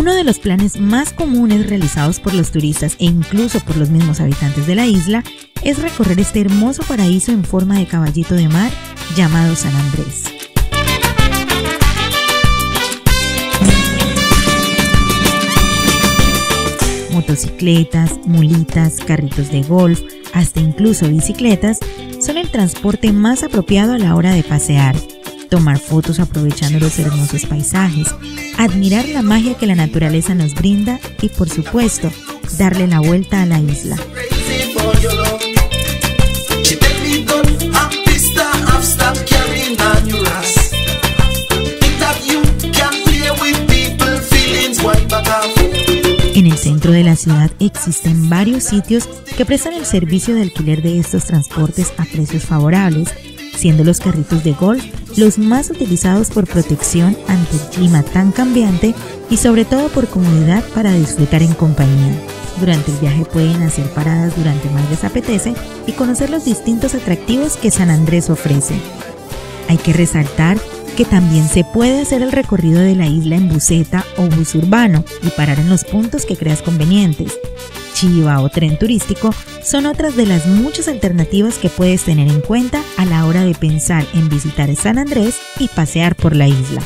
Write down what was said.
Uno de los planes más comunes realizados por los turistas e incluso por los mismos habitantes de la isla es recorrer este hermoso paraíso en forma de caballito de mar llamado San Andrés. Motocicletas, mulitas, carritos de golf, hasta incluso bicicletas, son el transporte más apropiado a la hora de pasear, tomar fotos aprovechando los hermosos paisajes, admirar la magia que la naturaleza nos brinda y por supuesto, darle la vuelta a la isla. En el centro de la ciudad existen varios sitios que prestan el servicio de alquiler de estos transportes a precios favorables, siendo los carritos de golf los más utilizados por protección ante el clima tan cambiante y sobre todo por comodidad para disfrutar en compañía. Durante el viaje pueden hacer paradas durante más les apetece y conocer los distintos atractivos que San Andrés ofrece. Hay que resaltar que también se puede hacer el recorrido de la isla en buseta o bus urbano y parar en los puntos que creas convenientes. Chiva o tren turístico son otras de las muchas alternativas que puedes tener en cuenta a la hora de pensar en visitar San Andrés y pasear por la isla.